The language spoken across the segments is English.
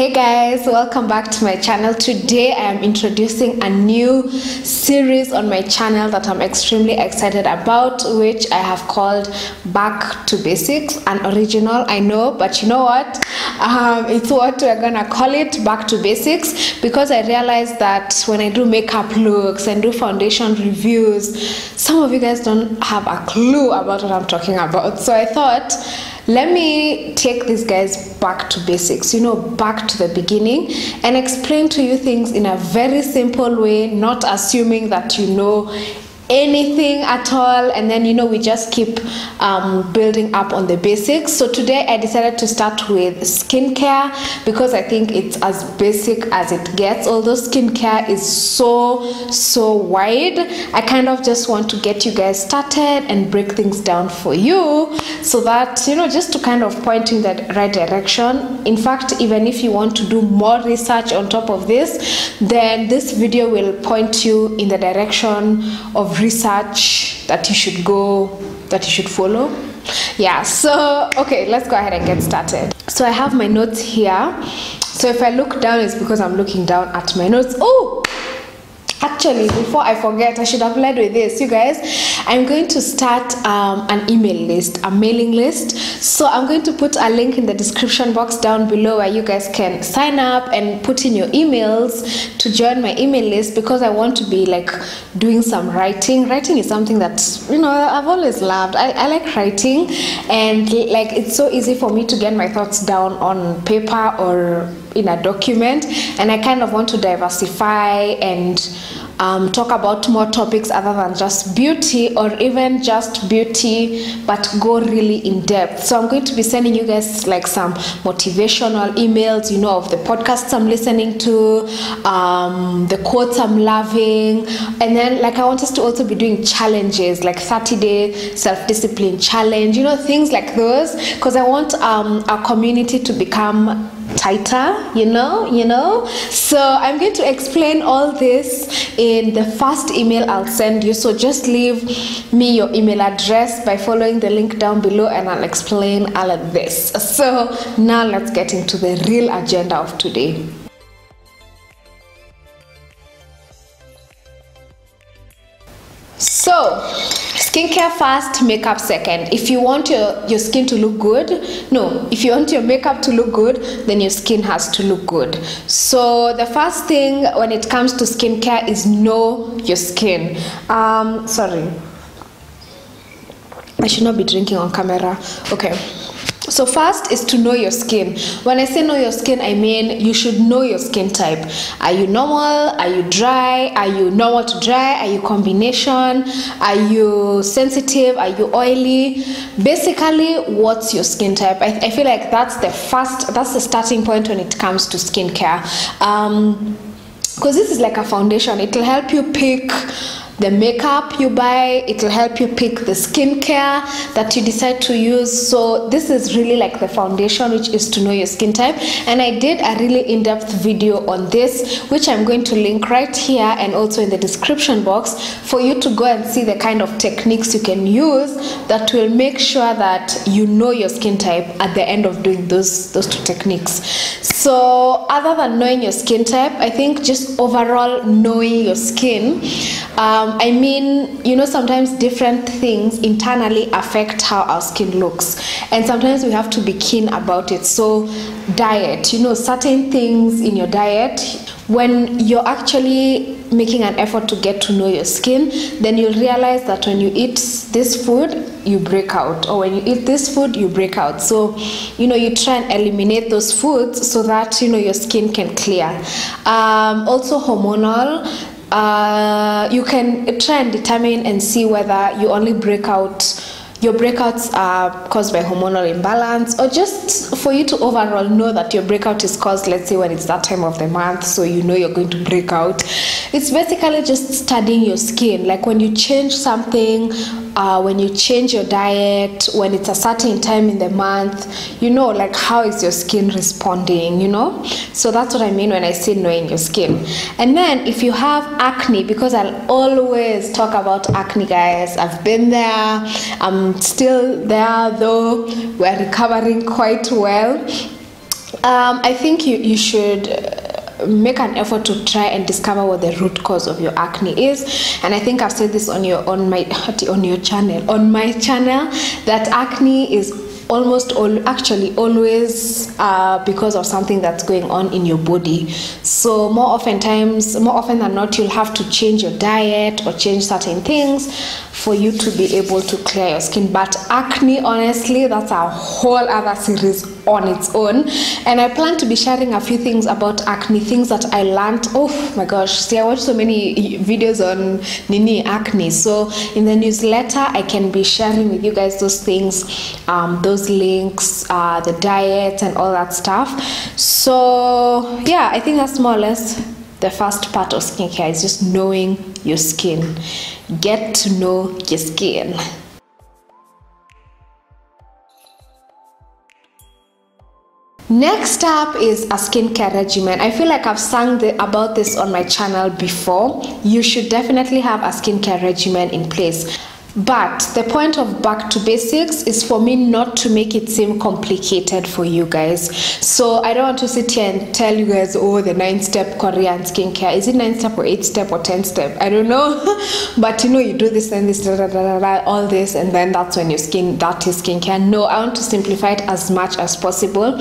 Hey guys, welcome back to my channel. Today I am introducing a new series on my channel that I'm extremely excited about, which I have called Back to Basics. An original, I know, but you know what? Um, it's what we're gonna call it Back to Basics because I realized that when I do makeup looks and do foundation reviews, some of you guys don't have a clue about what I'm talking about. So I thought, let me take these guys back to basics, you know, back to the beginning and explain to you things in a very simple way, not assuming that you know anything at all and then you know we just keep um, building up on the basics. So today i decided to start with skincare because i think it's as basic as it gets. Although skincare is so so wide i kind of just want to get you guys started and break things down for you so that you know just to kind of point in the right direction. In fact even if you want to do more research on top of this then this video will point you in the direction of research that you should go that you should follow? Yeah so okay let's go ahead and get started. So i have my notes here. So if i look down it's because i'm looking down at my notes. Oh actually before i forget i should have led with this. You guys i'm going to start um, an email list a mailing list. So i'm going to put a link in the description box down below where you guys can sign up and put in your emails to join my email list because i want to be like doing some writing. Writing is something that you know i've always loved. I, I like writing and like it's so easy for me to get my thoughts down on paper or in a document and i kind of want to diversify and um, talk about more topics other than just beauty or even just beauty but go really in depth. So i'm going to be sending you guys like some motivational emails you know of the podcasts i'm listening to um, the quotes i'm loving and then like i want us to also be doing challenges like 30 day self-discipline challenge you know things like those because i want um, our community to become tighter you know you know. So i'm going to explain all this in the first email i'll send you. So just leave me your email address by following the link down below and i'll explain all of this. So now let's get into the real agenda of today. So skincare first makeup second. If you want your your skin to look good no. If you want your makeup to look good then your skin has to look good. So the first thing when it comes to skincare is know your skin. Um sorry. I should not be drinking on camera. Okay so first is to know your skin. When i say know your skin i mean you should know your skin type. Are you normal? Are you dry? Are you normal to dry? Are you combination? Are you sensitive? Are you oily? Basically what's your skin type? I, I feel like that's the first that's the starting point when it comes to skincare. Um because this is like a foundation. It will help you pick the makeup you buy it will help you pick the skincare that you decide to use. So this is really like the foundation which is to know your skin type. And i did a really in-depth video on this which i'm going to link right here and also in the description box for you to go and see the kind of techniques you can use that will make sure that you know your skin type at the end of doing those those two techniques. So other than knowing your skin type i think just overall knowing your skin um, I mean, you know, sometimes different things internally affect how our skin looks, and sometimes we have to be keen about it. So, diet, you know, certain things in your diet, when you're actually making an effort to get to know your skin, then you'll realize that when you eat this food, you break out, or when you eat this food, you break out. So, you know, you try and eliminate those foods so that you know your skin can clear. Um, also, hormonal uh, you can try and determine and see whether you only break out your breakouts are caused by hormonal imbalance or just for you to overall know that your breakout is caused let's say when it's that time of the month so you know you're going to break out it's basically just studying your skin. Like when you change something uh, when you change your diet when it's a certain time in the month you know like how is your skin responding you know? So that's what i mean when i say knowing your skin. And then if you have acne because i'll always talk about acne guys. I've been there. I'm still there though. We're recovering quite well. Um, I think you, you should make an effort to try and discover what the root cause of your acne is. And i think i've said this on your on my on your channel on my channel that acne is almost all actually always uh, because of something that's going on in your body. So more often times more often than not you'll have to change your diet or change certain things for you to be able to clear your skin. But acne honestly that's a whole other series on its own. And i plan to be sharing a few things about acne things that i learned. Oh my gosh see i watch so many videos on nini acne. So in the newsletter i can be sharing with you guys those things um, those links uh, the diet and all that stuff. So yeah i think that's more or less the first part of skincare is just knowing your skin. Get to know your skin Next up is a skincare regimen. I feel like I've sung the, about this on my channel before. You should definitely have a skincare regimen in place. But the point of back to basics is for me not to make it seem complicated for you guys. So I don't want to sit here and tell you guys, oh, the nine step Korean skincare. Is it nine step or eight step or ten step? I don't know. but you know, you do this and this, da, da, da, all this, and then that's when your skin, that is skincare. No, I want to simplify it as much as possible.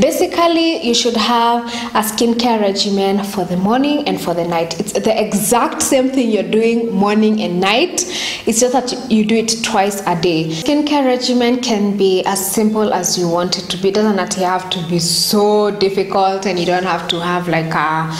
Basically, you should have a skincare regimen for the morning and for the night. It's the exact same thing you're doing morning and night. It's just that you do it twice a day. Skincare regimen can be as simple as you want it to be. It doesn't actually have to be so difficult and you don't have to have like a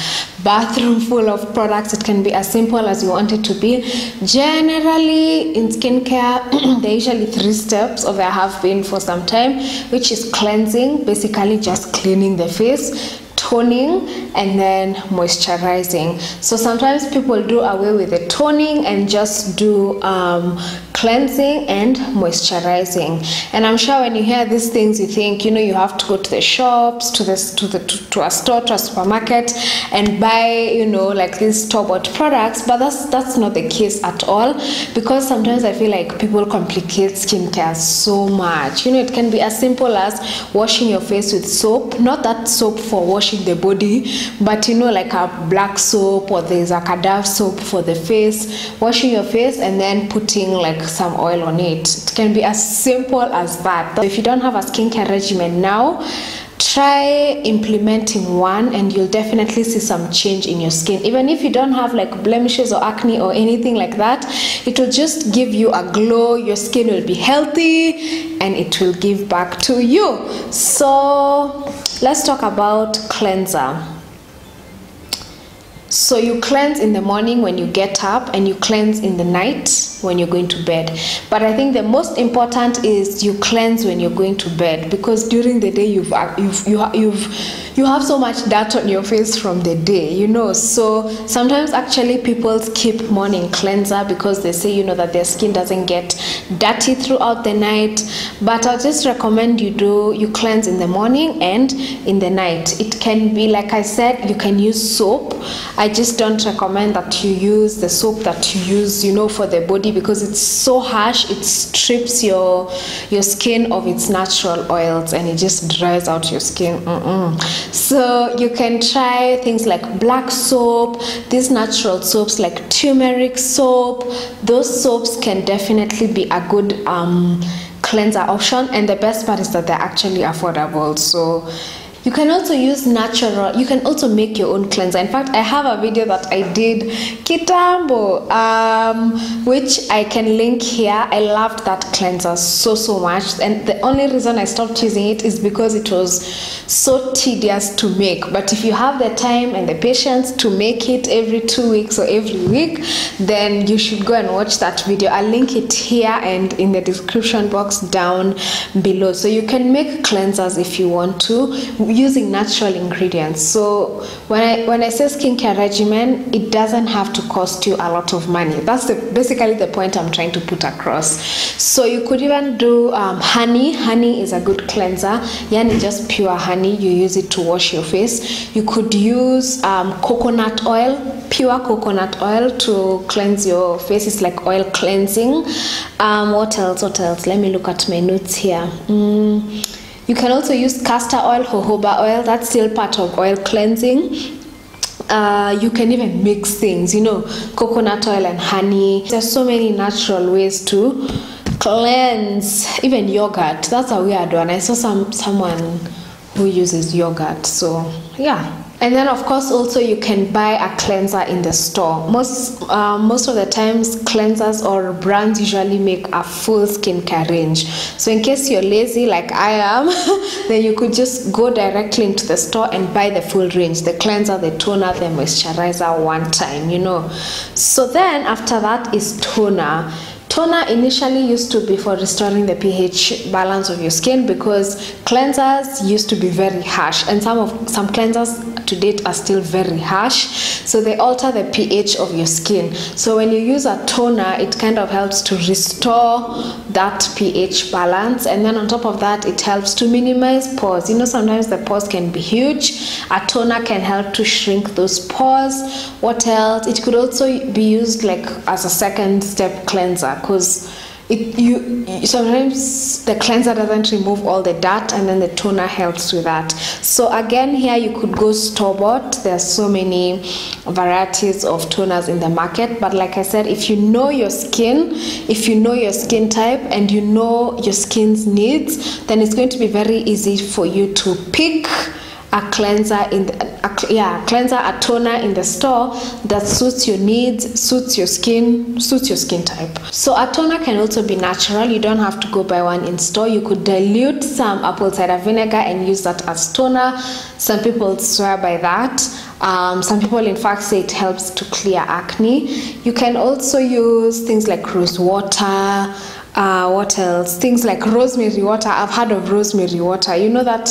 bathroom full of products. It can be as simple as you want it to be. Generally, in skincare, there are usually three steps, or there have been for some time, which is cleansing, basically just cleaning the face toning and then moisturizing. So sometimes people do away with the toning and just do um, cleansing and moisturizing. And i'm sure when you hear these things you think you know you have to go to the shops to this to the to, to a store to a supermarket and buy you know like these store bought products. But that's that's not the case at all because sometimes i feel like people complicate skincare so much. You know it can be as simple as washing your face with soap. Not that soap for washing the body but you know like a black soap or there's a cadaver soap for the face washing your face and then putting like some oil on it. It can be as simple as that. If you don't have a skincare regimen now try implementing one and you'll definitely see some change in your skin. Even if you don't have like blemishes or acne or anything like that it will just give you a glow your skin will be healthy and it will give back to you. So let's talk about cleanser. So you cleanse in the morning when you get up and you cleanse in the night when you're going to bed. But I think the most important is you cleanse when you're going to bed because during the day you've uh, you've you, you've you have so much dirt on your face from the day, you know. So sometimes actually people skip morning cleanser because they say you know that their skin doesn't get dirty throughout the night. But I'll just recommend you do you cleanse in the morning and in the night. It can be like I said, you can use soap. I just don't recommend that you use the soap that you use, you know, for the body because it's so harsh. It strips your your skin of its natural oils and it just dries out your skin. Mm-mm. So you can try things like black soap, these natural soaps like turmeric soap. Those soaps can definitely be a good um, cleanser option, and the best part is that they're actually affordable. So you can also use natural you can also make your own cleanser. In fact i have a video that i did kitambo um, which i can link here. I loved that cleanser so so much. And the only reason i stopped using it is because it was so tedious to make. But if you have the time and the patience to make it every two weeks or every week then you should go and watch that video. I'll link it here and in the description box down below. So you can make cleansers if you want to using natural ingredients. So when I when I say skincare regimen, it doesn't have to cost you a lot of money. That's the, basically the point I'm trying to put across. So you could even do um, honey. Honey is a good cleanser. Yani just pure honey. You use it to wash your face. You could use um, coconut oil, pure coconut oil to cleanse your face. It's like oil cleansing. Um, what else? What else? Let me look at my notes here. Mm you can also use castor oil jojoba oil that's still part of oil cleansing. Uh, you can even mix things you know coconut oil and honey. There's so many natural ways to cleanse even yogurt. That's a weird one i saw some someone who uses yogurt. So yeah. And then of course also you can buy a cleanser in the store. Most uh, most of the times cleansers or brands usually make a full skincare range. So in case you're lazy like i am then you could just go directly into the store and buy the full range. The cleanser the toner the moisturizer one time you know. So then after that is toner Toner initially used to be for restoring the pH balance of your skin because cleansers used to be very harsh and some of some cleansers to date are still very harsh so they alter the pH of your skin. So when you use a toner it kind of helps to restore that pH balance and then on top of that it helps to minimize pores. You know sometimes the pores can be huge. A toner can help to shrink those pores. What else? It could also be used like as a second step cleanser because it you sometimes the cleanser doesn't remove all the dirt and then the toner helps with that. So again here you could go store bought. There are so many varieties of toners in the market. But like i said if you know your skin if you know your skin type and you know your skin's needs then it's going to be very easy for you to pick a cleanser in the, a, yeah cleanser a toner in the store that suits your needs suits your skin suits your skin type. So a toner can also be natural. You don't have to go buy one in store. You could dilute some apple cider vinegar and use that as toner. Some people swear by that. Um, some people in fact say it helps to clear acne. You can also use things like rose water uh, what else? Things like rosemary water. I've heard of rosemary water. You know that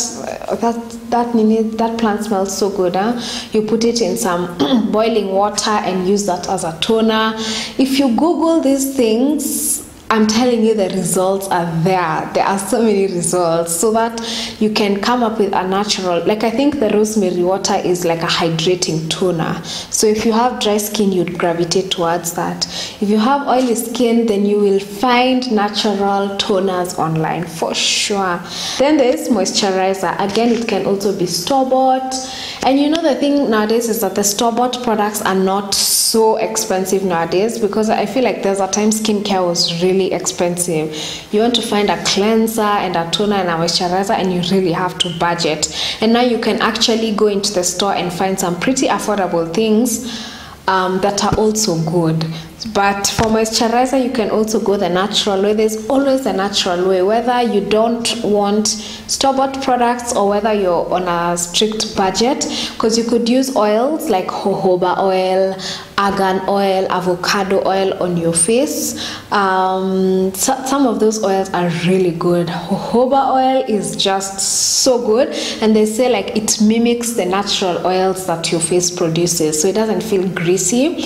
uh, that that that plant smells so good. Huh? You put it in some boiling water and use that as a toner. If you Google these things, I'm telling you the results are there. There are so many results so that you can come up with a natural like I think the rosemary water is like a hydrating toner. So if you have dry skin you'd gravitate towards that. If you have oily skin then you will find natural toners online for sure. Then there's moisturizer. Again it can also be store bought. And you know the thing nowadays is that the store bought products are not so expensive nowadays because I feel like there's a time skincare was really expensive. You want to find a cleanser and a toner and a moisturizer, and you really have to budget. And now you can actually go into the store and find some pretty affordable things um, that are also good. But for moisturizer, you can also go the natural way. There's always a natural way, whether you don't want store bought products or whether you're on a strict budget, because you could use oils like jojoba oil, argan oil, avocado oil on your face. Um, so, some of those oils are really good. Jojoba oil is just so good, and they say like it mimics the natural oils that your face produces, so it doesn't feel greasy.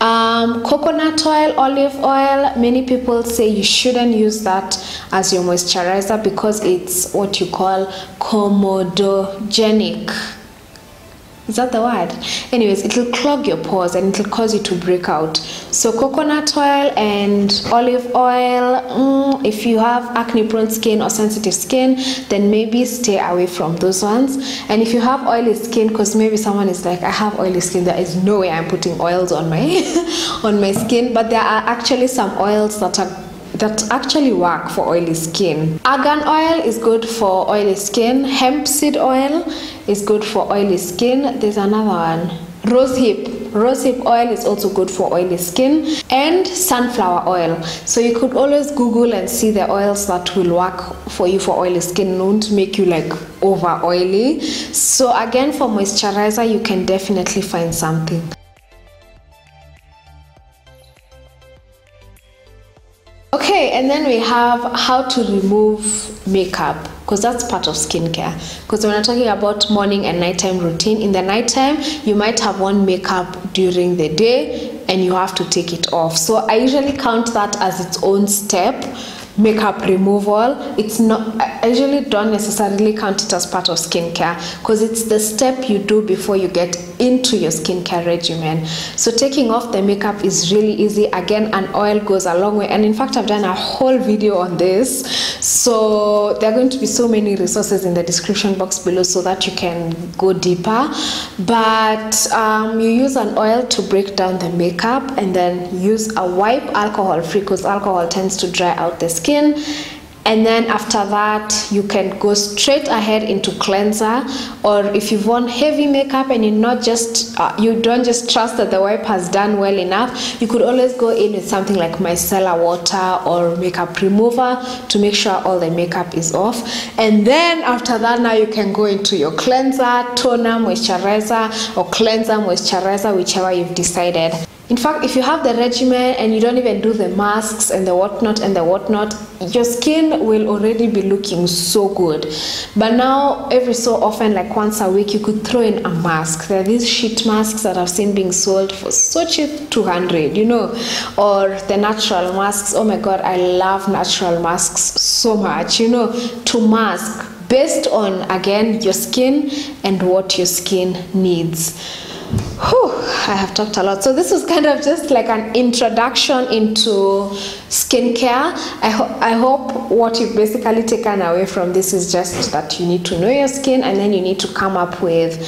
Um, coconut oil, olive oil, many people say you shouldn't use that as your moisturizer because it's what you call comedogenic is that the word? Anyways it will clog your pores and it will cause you to break out. So coconut oil and olive oil mm, if you have acne prone skin or sensitive skin then maybe stay away from those ones. And if you have oily skin because maybe someone is like i have oily skin there is no way i'm putting oils on my on my skin. But there are actually some oils that are that actually work for oily skin. Argan oil is good for oily skin. Hemp seed oil is good for oily skin. There's another one. Rosehip. Rosehip oil is also good for oily skin and sunflower oil. So you could always Google and see the oils that will work for you for oily skin, won't make you like over oily. So again, for moisturizer, you can definitely find something. We have how to remove makeup because that's part of skincare. Because when we're talking about morning and nighttime routine, in the nighttime, you might have one makeup during the day and you have to take it off. So I usually count that as its own step makeup removal it's not i usually don't necessarily count it as part of skincare because it's the step you do before you get into your skincare regimen. So taking off the makeup is really easy. Again an oil goes a long way. And in fact i've done a whole video on this. So there are going to be so many resources in the description box below so that you can go deeper. But um, you use an oil to break down the makeup and then use a wipe alcohol free because alcohol tends to dry out the skin and then after that you can go straight ahead into cleanser. Or if you've worn heavy makeup and you're not just uh, you don't just trust that the wipe has done well enough you could always go in with something like micellar water or makeup remover to make sure all the makeup is off. And then after that now you can go into your cleanser toner moisturizer or cleanser moisturizer whichever you've decided in fact, if you have the regimen and you don't even do the masks and the whatnot and the whatnot, your skin will already be looking so good. But now, every so often, like once a week, you could throw in a mask. There are these sheet masks that I've seen being sold for so cheap 200, you know, or the natural masks. Oh my god, I love natural masks so much, you know, to mask based on again your skin and what your skin needs. Whew, I have talked a lot. So this was kind of just like an introduction into skincare. I, ho- I hope what you've basically taken away from this is just that you need to know your skin and then you need to come up with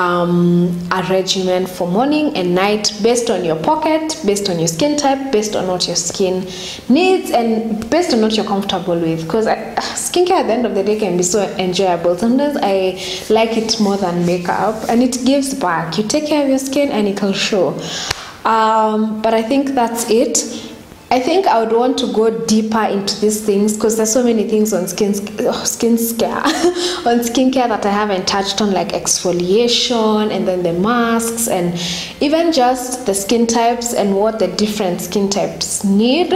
um, a regimen for morning and night based on your pocket, based on your skin type, based on what your skin needs, and based on what you're comfortable with. Because skincare at the end of the day can be so enjoyable. Sometimes I like it more than makeup, and it gives back. You take care of your skin, and it'll show. Um, but I think that's it. I think I would want to go deeper into these things because there's so many things on skin oh, skin care on skincare that I haven't touched on, like exfoliation and then the masks and even just the skin types and what the different skin types need.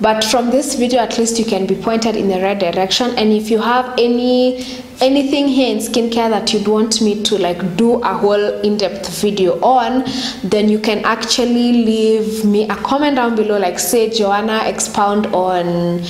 But from this video, at least you can be pointed in the right direction. And if you have any anything here in skincare that you'd want me to like do a whole in-depth video on then you can actually leave me a comment down below like say joanna expound on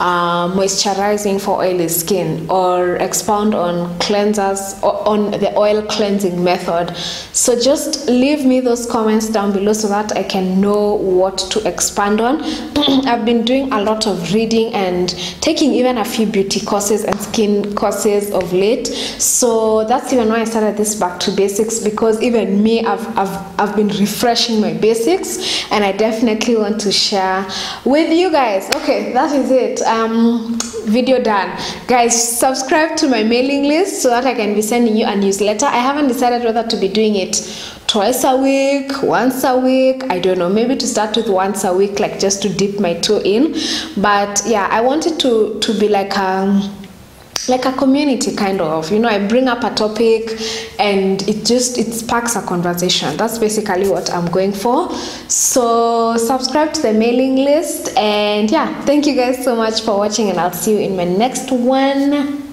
uh, moisturizing for oily skin or expound on cleansers or on the oil cleansing method. So just leave me those comments down below so that i can know what to expand on. I've been doing a lot of reading and taking even a few beauty courses and skin courses of late. So that's even why i started this back to basics because even me i've i've, I've been refreshing my basics and i definitely want to share with you guys. Okay that is it um, video done. Guys subscribe to my mailing list so that i can be sending you a newsletter. I haven't decided whether to be doing it twice a week once a week i don't know maybe to start with once a week like just to dip my toe in. But yeah i wanted to to be like um like a community kind of. You know i bring up a topic and it just it sparks a conversation. That's basically what i'm going for. So subscribe to the mailing list and yeah thank you guys so much for watching and i'll see you in my next one